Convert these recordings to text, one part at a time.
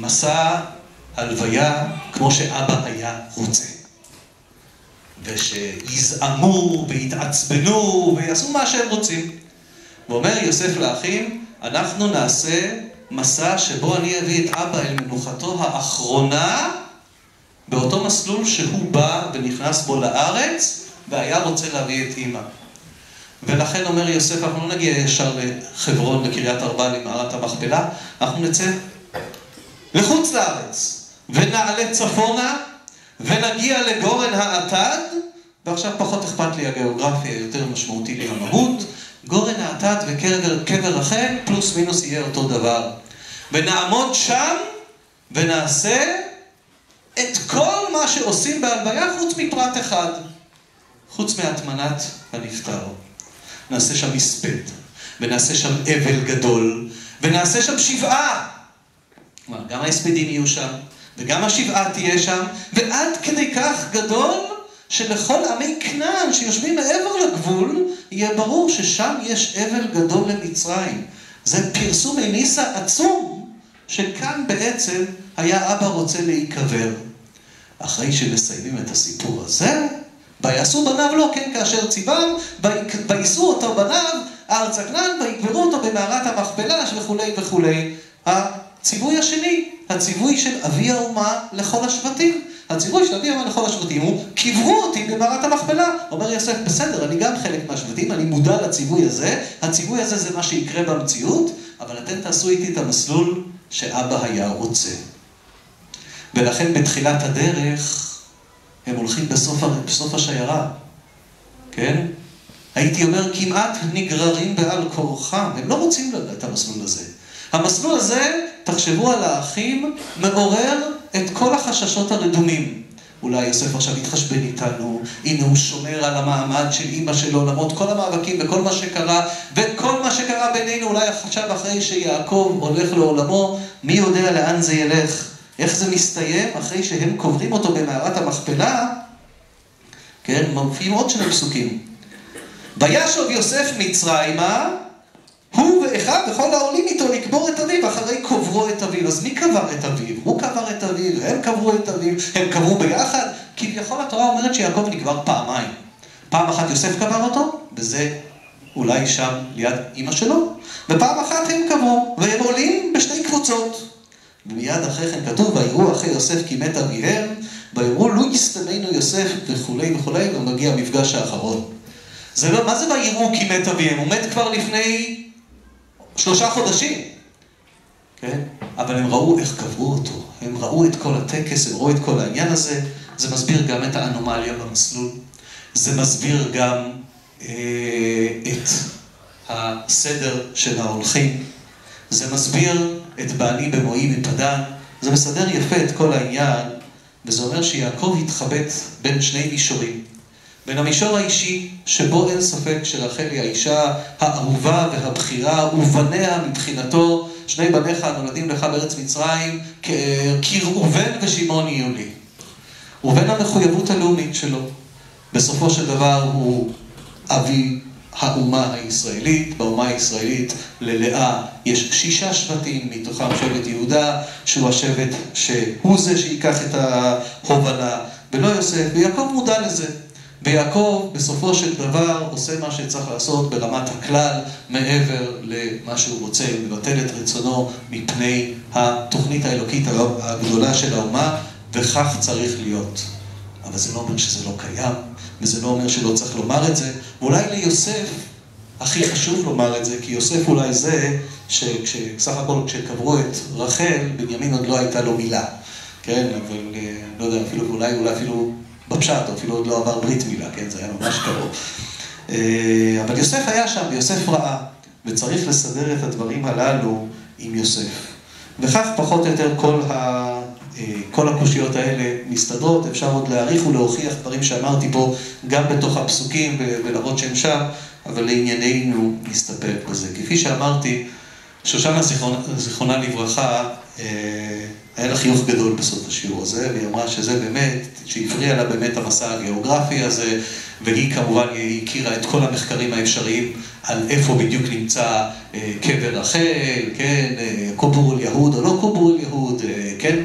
מסע הלוויה כמו שאבא היה רוצה. ושיזעמו ויתעצבנו ויעשו מה שהם רוצים. ואומר יוסף לאחים, אנחנו נעשה מסע שבו אני אביא את אבא אל מנוחתו האחרונה באותו מסלול שהוא בא ונכנס בו לארץ והיה רוצה להביא את אימא. ולכן אומר יוסף, אנחנו לא נגיע ישר לחברון, לקריית ארבע, למערת המכפלה, אנחנו נצא לחוץ לארץ ונעלה צפונה ונגיע לגורן האטד, ועכשיו פחות אכפת לי הגיאוגרפיה, יותר משמעותי לי המהות, גורן האטד וקבר רחל, פלוס מינוס יהיה אותו דבר. ונעמוד שם ונעשה את כל מה שעושים בהלוויה חוץ מפרט אחד, חוץ מהטמנת הנפטר. נעשה שם מספד, ונעשה שם אבל גדול, ונעשה שם שבעה. כלומר, גם ההספדים יהיו שם, וגם השבעה תהיה שם, ועד כדי כך גדול, שלכל עמי כנען שיושבים מעבר לגבול, יהיה ברור ששם יש אבל גדול למצרים. זה פרסום הניסה עצום, שכאן בעצם היה אבא רוצה להיקבר. אחרי שמסיימים את הסיפור הזה, ויעשו בניו לו כן כאשר ציוון, ויישאו אותו בניו ארצה כנען, ויקברו אותו במערת המכפלה וכולי וכולי. הציווי השני, הציווי של אבי האומה לכל השבטים. הציווי של אבי האומה לכל השבטים הוא, קברו אותי במערת המכפלה. אומר יוסף, בסדר, אני גם חלק מהשבטים, אני מודע לציווי הזה, הציווי הזה זה מה שיקרה במציאות, אבל אתם תעשו איתי את המסלול שאבא היה רוצה. ולכן בתחילת הדרך, הם הולכים בסוף, בסוף השיירה, כן? הייתי אומר כמעט נגררים בעל כורחם, הם לא רוצים את המסלול הזה. המסלול הזה, תחשבו על האחים, מעורר את כל החששות הרדומים. אולי יוסף עכשיו יתחשבן איתנו, הנה הוא שומר על המעמד של אימא שלו, למרות כל המאבקים וכל מה שקרה, וכל מה שקרה בינינו, אולי עכשיו אחרי שיעקב הולך לעולמו, מי יודע לאן זה ילך. איך זה מסתיים אחרי שהם קוברים אותו במערת המכפלה? כן, מופיעים עוד שני פסוקים. וישוב יוסף מצרימה, הוא ואחיו וכל העולים איתו לקבור אביו אחרי קוברו את אביו. אז מי קבר את אביו? הוא קבר את אביו, הם קברו את אביו, הם קברו ביחד. כביכול התורה אומרת שיעקב נקבר פעמיים. פעם אחת יוסף קבר אותו, וזה אולי שם ליד אימא שלו, ופעם אחת הם קברו, והם עולים בשתי קבוצות. ומיד אחרי כן כתוב, ויראו אחרי יוסף כי מת אביהם, ויאמרו לו יסתמנו יוסף וכולי וכולי, ומגיע המפגש האחרון. זה לא, מה זה ויראו כי מת אביהם? הוא מת כבר לפני שלושה חודשים, כן? אבל הם ראו איך קברו אותו, הם ראו את כל הטקס, הם ראו את כל העניין הזה, זה מסביר גם את האנומליה במסלול, זה מסביר גם אה, את הסדר של ההולכים, זה מסביר את בעלי במועי מפדן, זה מסדר יפה את כל העניין, וזה אומר שיעקב התחבט בין שני מישורים. בין המישור האישי, שבו אין ספק שרחל היא האישה האהובה והבכירה, ובניה מבחינתו, שני בניך הנולדים לך בארץ מצרים, כראובן ושמעון יהיו לי. ובין המחויבות הלאומית שלו, בסופו של דבר הוא אבי האומה הישראלית, באומה הישראלית ללאה יש שישה שבטים, מתוכם שבט יהודה, שהוא השבט שהוא זה שייקח את ההובלה, ולא יוסף, ויעקב מודע לזה. ויעקב בסופו של דבר עושה מה שצריך לעשות ברמת הכלל, מעבר למה שהוא רוצה, מבטל את רצונו מפני התוכנית האלוקית הגדולה של האומה, וכך צריך להיות. אבל זה לא אומר שזה לא קיים, וזה לא אומר שלא צריך לומר את זה, ואולי ליוסף הכי חשוב לומר את זה, כי יוסף אולי זה שסך הכל כשקברו את רחל, בנימין עוד לא הייתה לו מילה, כן, אבל אה, לא יודע, אפילו אולי, אולי אפילו בפשט, או אפילו עוד לא עבר ברית מילה, כן, זה היה ממש קרוב. אה, אבל יוסף היה שם, ויוסף ראה, וצריך לסדר את הדברים הללו עם יוסף. וכך פחות או יותר כל ה... אה, כל הקושיות האלה מסתדרות, אפשר עוד להעריך ולהוכיח דברים שאמרתי פה גם בתוך הפסוקים ולהראות שהם שם, אבל לענייננו נסתפק בזה. כפי שאמרתי, שושנה זיכרונה, לברכה היה לה חיוך גדול בסוף השיעור הזה, והיא אמרה שזה באמת, שהפריע לה באמת המסע הגיאוגרפי הזה, והיא כמובן הכירה את כל המחקרים האפשריים על איפה בדיוק נמצא קבר רחל, כן, קובור אל יהוד או לא קובור אל יהוד, כן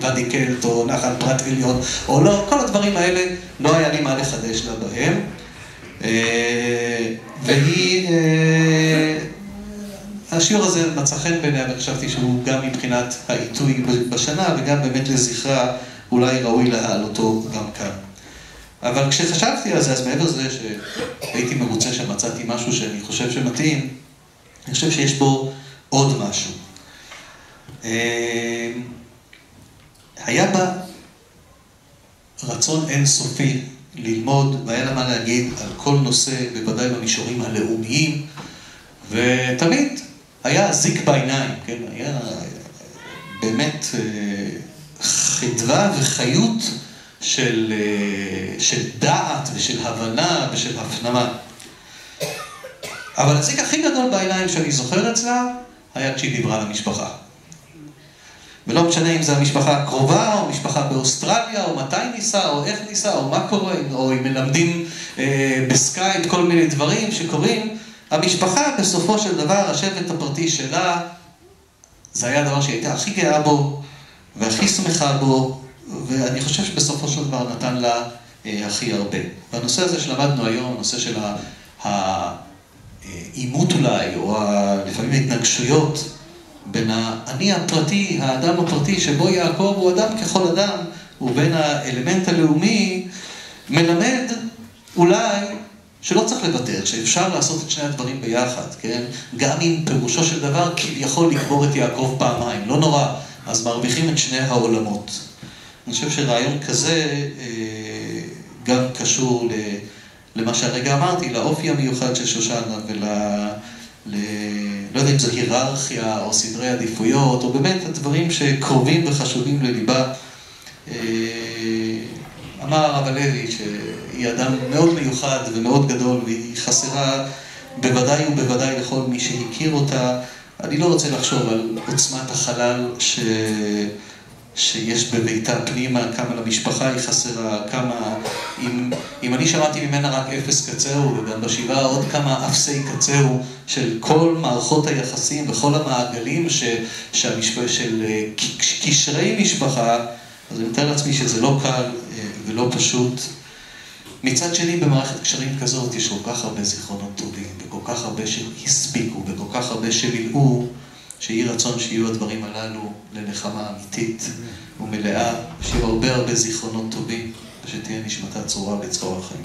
ואדי קלט או נחל פרת עליון או לא, כל הדברים האלה לא היה לי מה לחדש לה בהם. והיא... השיעור הזה מצא חן בעיניה וחשבתי שהוא גם מבחינת העיתוי בשנה וגם באמת לזכרה אולי ראוי להעלותו גם כאן. אבל כשחשבתי על זה, אז מעבר לזה שהייתי מרוצה שמצאתי משהו שאני חושב שמתאים, אני חושב שיש בו עוד משהו. היה בה רצון אינסופי ללמוד, והיה לה מה להגיד על כל נושא, בוודאי במישורים הלאומיים, ותמיד היה זיק בעיניים, כן? היה באמת חדווה וחיות של, של דעת ושל הבנה ושל הפנמה. אבל הזיק הכי גדול בעיניים שאני זוכר אצלה, היה כשהיא דיברה למשפחה. ולא משנה אם זו המשפחה הקרובה, או משפחה באוסטרליה, או מתי ניסה, או איך ניסה, או מה קורה, או אם מלמדים אה, בסקייפ כל מיני דברים שקורים, המשפחה בסופו של דבר, השבט הפרטי שלה, זה היה הדבר שהיא הייתה הכי גאה בו, והכי שמחה בו, ואני חושב שבסופו של דבר נתן לה אה, הכי הרבה. והנושא הזה שלמדנו היום, הנושא של העימות אולי, או לפעמים ההתנגשויות בין האני הפרטי, האדם הפרטי, שבו יעקב הוא אדם ככל אדם, ובין האלמנט הלאומי, מלמד אולי שלא צריך לוותר, שאפשר לעשות את שני הדברים ביחד, כן? גם אם פירושו של דבר כביכול לקבור את יעקב פעמיים, לא נורא, אז מרוויחים את שני העולמות. אני חושב שרעיון כזה גם קשור למה שהרגע אמרתי, לאופי המיוחד של שושנה ול... ל... לא יודע אם זו היררכיה או סדרי עדיפויות, או באמת הדברים שקרובים וחשובים לליבה. אמר הרב הלוי שהיא אדם מאוד מיוחד ומאוד גדול והיא חסרה בוודאי ובוודאי לכל מי שהכיר אותה. אני לא רוצה לחשוב על עוצמת החלל ש... שיש בביתה פנימה, כמה למשפחה היא חסרה, כמה... אם, אם אני שמעתי ממנה רק אפס קצהו, וגם בשבעה עוד כמה אפסי קצהו של כל מערכות היחסים וכל המעגלים ש, שהמשפ... של קשרי משפחה, אז אני מתאר לעצמי שזה לא קל ולא פשוט. מצד שני, במערכת קשרים כזאת יש כל כך הרבה זיכרונות טובים, וכל כך הרבה שהספיקו, וכל כך הרבה שמילאו, שיהי רצון שיהיו הדברים הללו לנחמה אמיתית ומלאה, שיהיו הרבה הרבה זיכרונות טובים, ושתהיה נשמתה צרורה בצרור החיים.